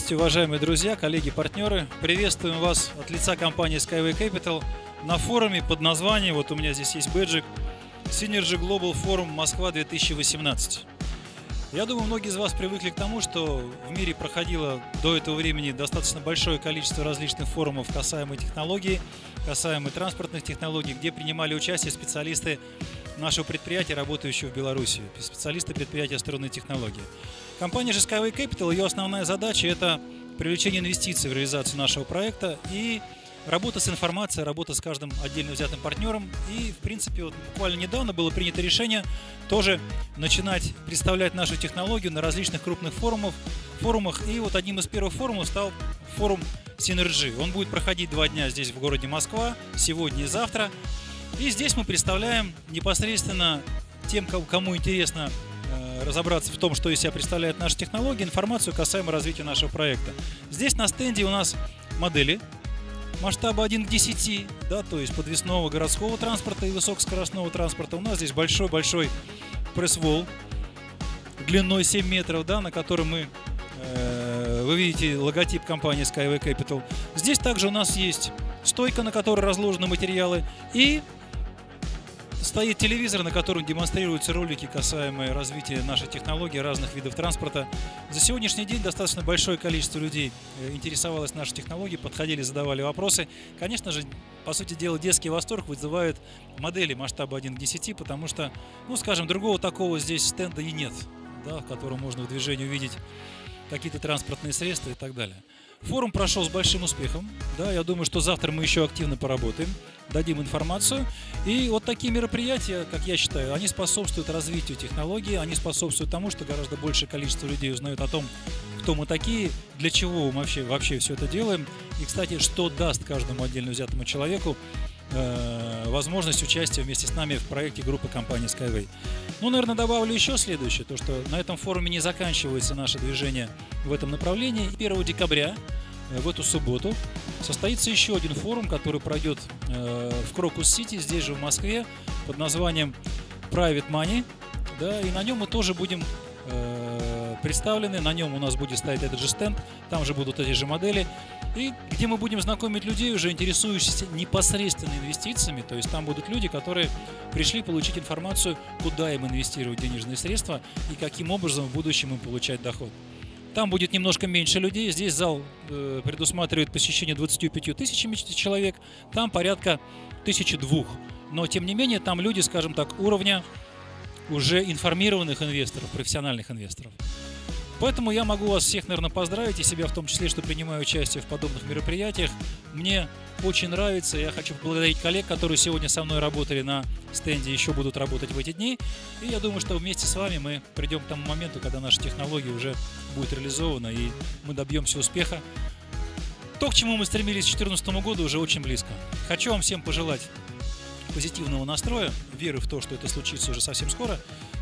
Здравствуйте, уважаемые друзья, коллеги, партнеры. Приветствуем вас от лица компании Skyway Capital на форуме под названием, вот у меня здесь есть бэджик, Synergy Global Forum Москва 2018. Я думаю, многие из вас привыкли к тому, что в мире проходило до этого времени достаточно большое количество различных форумов касаемо технологий, касаемо транспортных технологий, где принимали участие специалисты нашего предприятия, работающего в Беларуси, специалисты предприятия струнной технологии. Компания же Skyway Capital, ее основная задача – это привлечение инвестиций в реализацию нашего проекта и работа с информацией, работа с каждым отдельно взятым партнером. И, в принципе, вот буквально недавно было принято решение тоже начинать представлять нашу технологию на различных крупных форумах. форумах. И вот одним из первых форумов стал форум Synergy. Он будет проходить два дня здесь, в городе Москва, сегодня и завтра. И здесь мы представляем непосредственно тем, кому интересно разобраться в том, что из себя представляет наша технология, информацию касаемо развития нашего проекта. Здесь на стенде у нас модели масштаба 1 к 10, да, то есть подвесного городского транспорта и высокоскоростного транспорта. У нас здесь большой-большой пресс-волл длиной 7 метров, да, на котором мы, э, вы видите логотип компании Skyway Capital. Здесь также у нас есть стойка, на которой разложены материалы, и стоит телевизор, на котором демонстрируются ролики, касаемые развития нашей технологии, разных видов транспорта. За сегодняшний день достаточно большое количество людей э, интересовалось нашей технологией, подходили, задавали вопросы. Конечно же, по сути дела, детский восторг вызывают модели масштаба 1 к 10, потому что, ну, скажем, другого такого здесь стенда и нет, да, в котором можно в движении увидеть какие-то транспортные средства и так далее. Форум прошел с большим успехом. Да, я думаю, что завтра мы еще активно поработаем, дадим информацию. И вот такие мероприятия, как я считаю, они способствуют развитию технологий, они способствуют тому, что гораздо большее количество людей узнают о том, кто мы такие, для чего мы вообще, вообще все это делаем. И, кстати, что даст каждому отдельно взятому человеку э, возможность участия вместе с нами в проекте группы компании Skyway. Ну, наверное, добавлю еще следующее, то что на этом форуме не заканчивается наше движение в этом направлении. 1 декабря в эту субботу состоится еще один форум, который пройдет э, в Крокус-Сити, здесь же в Москве, под названием Private Money. Да, и на нем мы тоже будем э, представлены, на нем у нас будет стоять этот же стенд, там же будут эти же модели и где мы будем знакомить людей, уже интересующихся непосредственно инвестициями, то есть там будут люди, которые пришли получить информацию, куда им инвестировать денежные средства и каким образом в будущем им получать доход. Там будет немножко меньше людей. Здесь зал э, предусматривает посещение 25 тысячами человек. Там порядка тысячи двух. Но, тем не менее, там люди, скажем так, уровня уже информированных инвесторов, профессиональных инвесторов. Поэтому я могу вас всех, наверное, поздравить, и себя в том числе, что принимаю участие в подобных мероприятиях. Мне очень нравится, я хочу поблагодарить коллег, которые сегодня со мной работали на стенде, еще будут работать в эти дни. И я думаю, что вместе с вами мы придем к тому моменту, когда наша технология уже будет реализована, и мы добьемся успеха. То, к чему мы стремились к 2014 году, уже очень близко. Хочу вам всем пожелать позитивного настроя, веры в то, что это случится уже совсем скоро.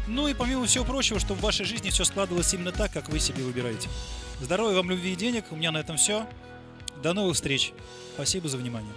Ну и помимо всего прочего, чтобы в вашей жизни все складывалось именно так, как вы себе выбираете. Здоровья вам, любви и денег. У меня на этом все. До новых встреч. Спасибо за внимание.